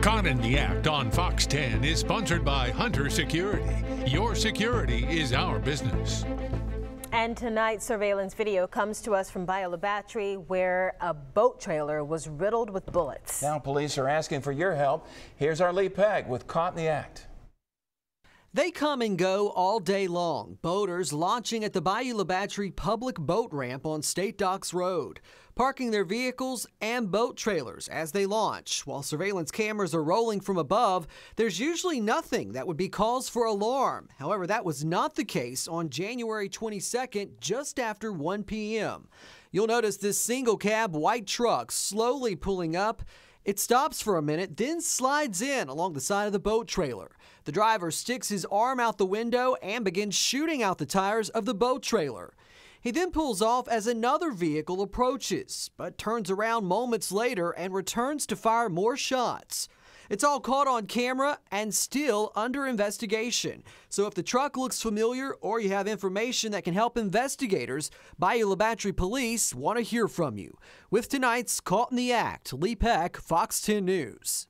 Caught in the Act on Fox 10 is sponsored by Hunter Security. Your security is our business. And tonight's surveillance video comes to us from Bayou La Batre, where a boat trailer was riddled with bullets. Now police are asking for your help. Here's our Lee Peck with Caught in the Act. They come and go all day long. Boaters launching at the Bayou La Batre public boat ramp on State Docks Road, parking their vehicles and boat trailers as they launch. While surveillance cameras are rolling from above, there's usually nothing that would be cause for alarm. However, that was not the case on January 22nd, just after 1 p.m. You'll notice this single cab white truck slowly pulling up. It stops for a minute, then slides in along the side of the boat trailer. The driver sticks his arm out the window and begins shooting out the tires of the boat trailer. He then pulls off as another vehicle approaches, but turns around moments later and returns to fire more shots. It's all caught on camera and still under investigation. So if the truck looks familiar or you have information that can help investigators, Bayou La Batre Police want to hear from you. With tonight's Caught in the Act, Lee Peck, Fox 10 News.